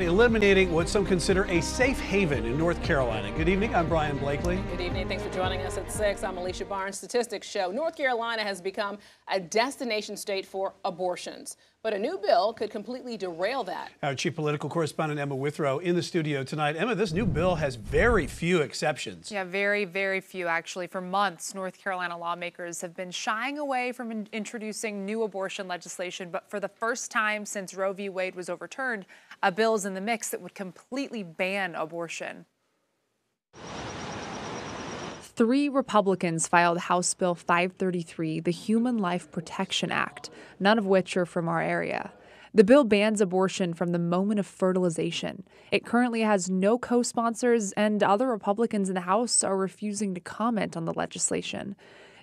Eliminating what some consider a safe haven in North Carolina. Good evening, I'm Brien Blakely. Good evening, thanks for joining us at 6. I'm Alicia Barnes. Statistics show North Carolina has become a destination state for abortions. But a new bill could completely derail that. Our chief political correspondent Emma Withrow in the studio tonight. Emma, this new bill has very few exceptions. Yeah, very, very few actually. For months, North Carolina lawmakers have been shying away from in introducing new abortion legislation. But for the first time since Roe v. Wade was overturned, a bill is in the mix that would completely ban abortion. Three Republicans filed House Bill 533, the Human Life Protection Act, none of which are from our area. The bill bans abortion from the moment of fertilization. It currently has no co sponsors, and other Republicans in the House are refusing to comment on the legislation.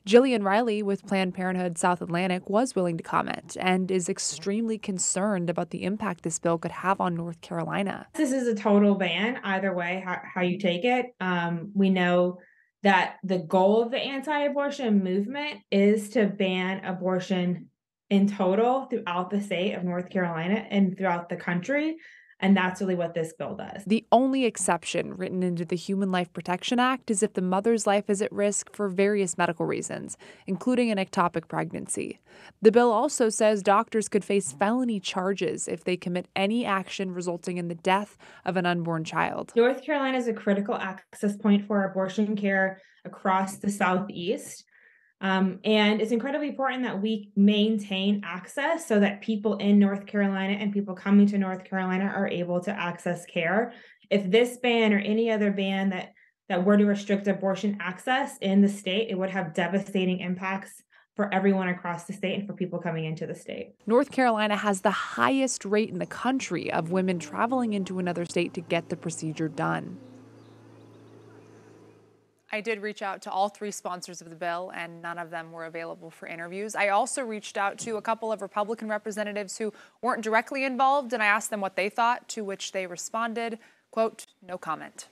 Jillian Riley with Planned Parenthood South Atlantic was willing to comment and is extremely concerned about the impact this bill could have on North Carolina. This is a total ban, either way, how, how you take it. Um, we know that the goal of the anti-abortion movement is to ban abortion in total throughout the state of North Carolina and throughout the country. And that's really what this bill does. The only exception written into the Human Life Protection Act is if the mother's life is at risk for various medical reasons, including an ectopic pregnancy. The bill also says doctors could face felony charges if they commit any action resulting in the death of an unborn child. North Carolina is a critical access point for abortion care across the Southeast. Um, and it's incredibly important that we maintain access so that people in North Carolina and people coming to North Carolina are able to access care. If this ban or any other ban that that were to restrict abortion access in the state, it would have devastating impacts for everyone across the state and for people coming into the state. North Carolina has the highest rate in the country of women traveling into another state to get the procedure done. I did reach out to all three sponsors of the bill, and none of them were available for interviews. I also reached out to a couple of Republican representatives who weren't directly involved, and I asked them what they thought, to which they responded, quote, no comment.